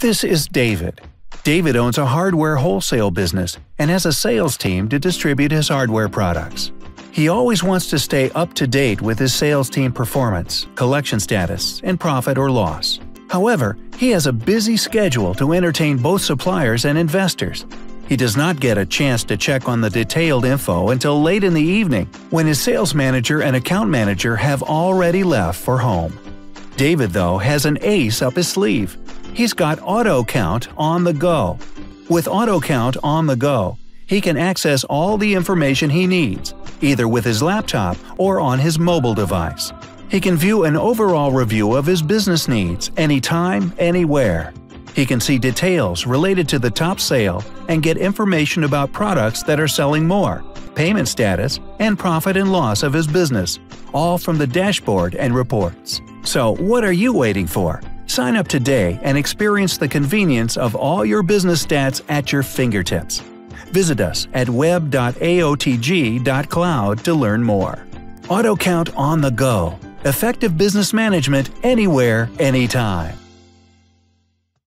This is David. David owns a hardware wholesale business and has a sales team to distribute his hardware products. He always wants to stay up to date with his sales team performance, collection status, and profit or loss. However, he has a busy schedule to entertain both suppliers and investors. He does not get a chance to check on the detailed info until late in the evening, when his sales manager and account manager have already left for home. David, though, has an ace up his sleeve. He's got AutoCount on the go. With AutoCount on the go, he can access all the information he needs, either with his laptop or on his mobile device. He can view an overall review of his business needs anytime, anywhere. He can see details related to the top sale and get information about products that are selling more, payment status, and profit and loss of his business, all from the dashboard and reports. So, what are you waiting for? Sign up today and experience the convenience of all your business stats at your fingertips. Visit us at web.aotg.cloud to learn more. AutoCount on the go. Effective business management anywhere, anytime.